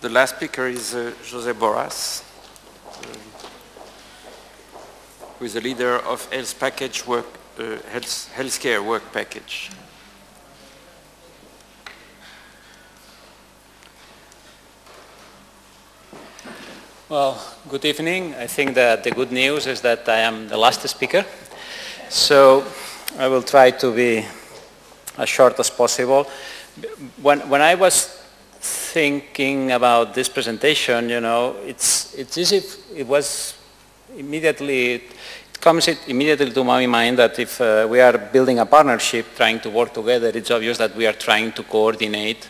the last speaker is uh, Josep Borras, uh, who is the leader of Health Package Work, uh, Health, Healthcare Work Package. Well, good evening. I think that the good news is that I am the last speaker. So I will try to be as short as possible. When, when I was thinking about this presentation, you know, it's, it's as if it was immediately, it comes immediately to my mind that if uh, we are building a partnership, trying to work together, it's obvious that we are trying to coordinate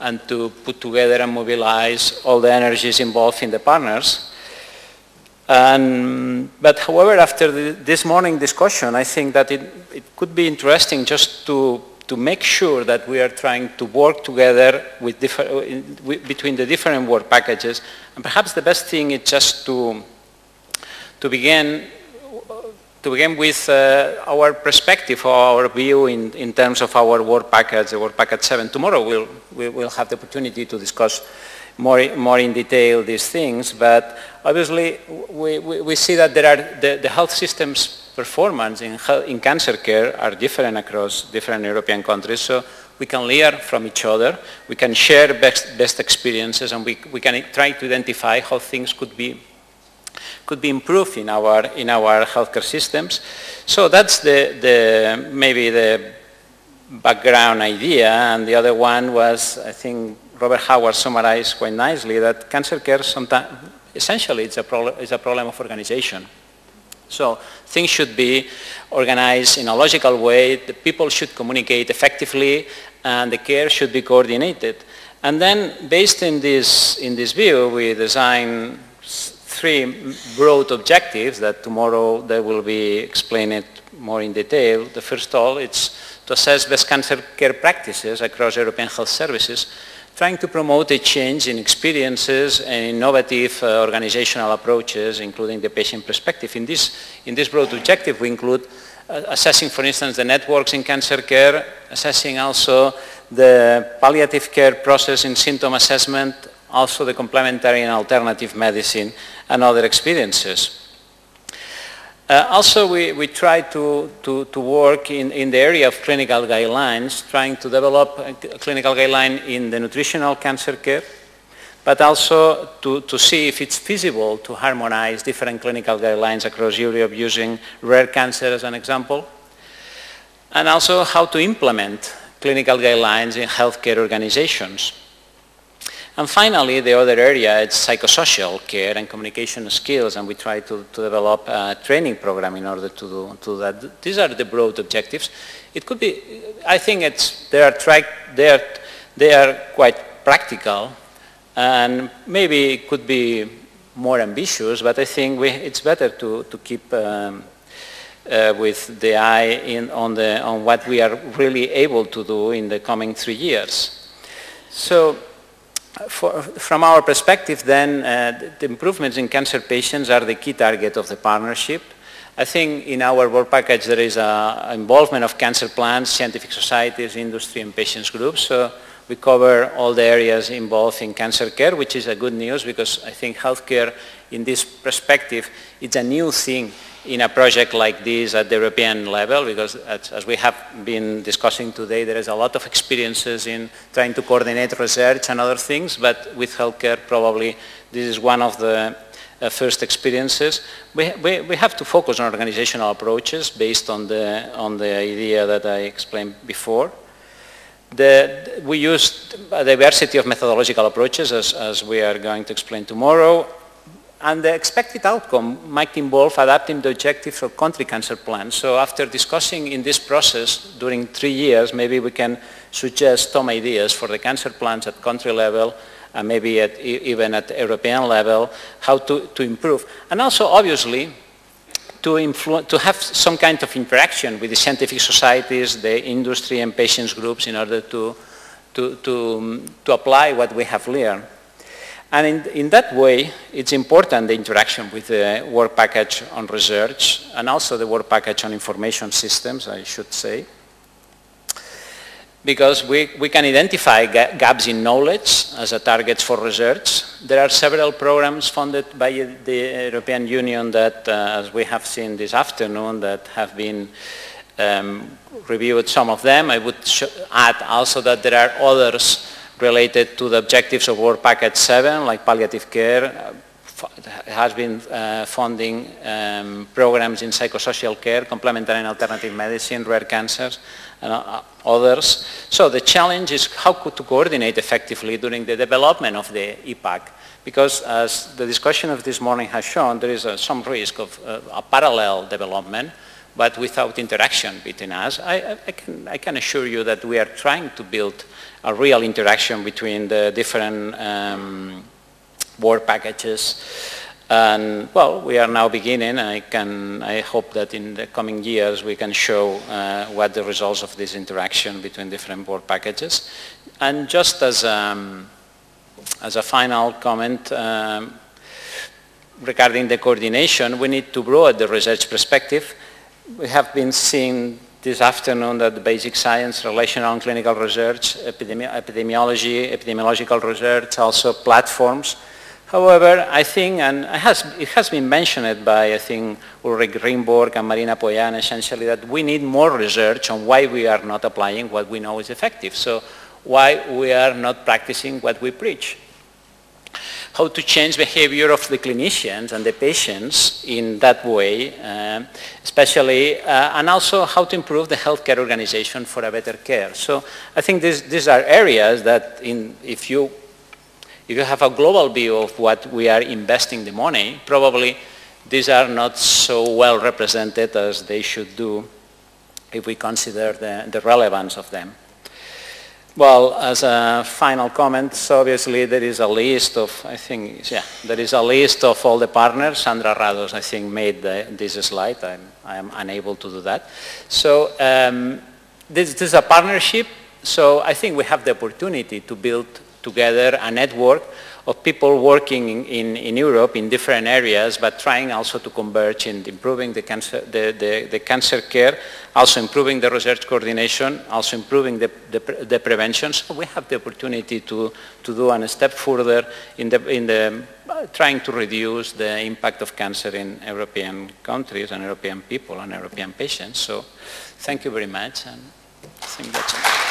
and to put together and mobilize all the energies involved in the partners. And, but however, after the, this morning discussion, I think that it, it could be interesting just to, to make sure that we are trying to work together with between the different work packages. And perhaps the best thing is just to, to begin to begin with uh, our perspective or our view in, in terms of our work package, the work package 7. Tomorrow we'll, we will have the opportunity to discuss more, more in detail these things, but obviously we, we, we see that there are the, the health systems performance in, in cancer care are different across different European countries, so we can learn from each other, we can share best, best experiences, and we, we can try to identify how things could be could be improved in our, in our healthcare systems. So that's the, the, maybe the background idea. And the other one was, I think Robert Howard summarized quite nicely that cancer care sometimes, essentially it's a, problem, it's a problem of organization. So things should be organized in a logical way, the people should communicate effectively, and the care should be coordinated. And then based in this, in this view, we design three broad objectives that tomorrow they will be explained more in detail. The first all is to assess best cancer care practices across European health services, trying to promote a change in experiences and innovative uh, organizational approaches, including the patient perspective. In this, in this broad objective, we include uh, assessing, for instance, the networks in cancer care, assessing also the palliative care process in symptom assessment, also the complementary and alternative medicine and other experiences. Uh, also, we, we try to, to, to work in, in the area of clinical guidelines, trying to develop a clinical guideline in the nutritional cancer care, but also to, to see if it's feasible to harmonize different clinical guidelines across Europe using rare cancer as an example, and also how to implement clinical guidelines in healthcare organizations. And finally, the other area is psychosocial care and communication skills, and we try to, to develop a training program in order to do, to that. These are the broad objectives. It could be, I think it's, they are, they are, they are quite practical, and maybe it could be more ambitious, but I think we, it's better to, to keep um, uh, with the eye in, on, the, on what we are really able to do in the coming three years. So for, from our perspective then, uh, the improvements in cancer patients are the key target of the partnership. I think in our work package there is an involvement of cancer plans, scientific societies, industry and patients groups. So we cover all the areas involved in cancer care, which is a good news because I think healthcare in this perspective, it's a new thing in a project like this at the European level because as, we have been discussing today, there is a lot of experiences in trying to coordinate research and other things, but with healthcare probably this is one of the uh, first experiences. We, we, we have to focus on organizational approaches based on the, on the idea that I explained before. The, we used a diversity of methodological approaches as, as we are going to explain tomorrow and the expected outcome might involve adapting the objectives for country cancer plans. So after discussing in this process during three years, maybe we can suggest some ideas for the cancer plans at country level and maybe at, even at European level, how to, to improve. And also, obviously, to, to have some kind of interaction with the scientific societies, the industry and patients groups in order to, to, to, um, to apply what we have learned. And in, in, that way, it's important the interaction with the work package on research and also the work package on information systems, I should say. Because we, we can identify ga gaps in knowledge as a target for research. There are several programs funded by the European Union that, uh, as we have seen this afternoon, that have been um, reviewed some of them. I would add also that there are others related to the objectives of Work Package 7, like palliative care, has been uh, funding um, programs in psychosocial care, complementary and alternative medicine, rare cancers, and uh, others. So the challenge is how to coordinate effectively during the development of the EPAAC. Because as the discussion of this morning has shown, there is uh, some risk of uh, a parallel development, but without interaction between us. I, I, can, I, can, assure you that we are trying to build a real interaction between the different um, work packages. And well, we are now beginning. I can, I hope that in the coming years we can show uh, what the results of this interaction between different work packages. And just as, um, as a final comment, um, regarding the coordination, we need to broaden the research perspective. We have been seeing this afternoon that the basic science, relational and clinical research, epidemi epidemiology, epidemiological research, also platforms, However, I think, and it has, it has been mentioned by, I think, Ulrich Ringborg and Marina Pollán, essentially, that we need more research on why we are not applying what we know is effective. So why we are not practicing what we preach. How to change behavior of the clinicians and the patients in that way, uh, especially, uh, and also how to improve the healthcare organization for a better care. So I think this, these are areas that in, if you if you have a global view of what we are investing the money, probably these are not so well represented as they should do if we consider the, the relevance of them. Well, as a final comment, so obviously there is a list of, I think, yeah, there is a list of all the partners. Sandra Rados, I think, made the, this slide. I'm, I am unable to do that. So um, this, this is a partnership. So I think we have the opportunity to build together a network of people working in, in, Europe in different areas, but trying also to converge in improving the cancer, the, the, the cancer care, also improving the research coordination, also improving the, the, the, prevention. So we have the opportunity to, to do a step further in the, in the trying to reduce the impact of cancer in European countries and European people and European patients. So thank you very much. And I think that's.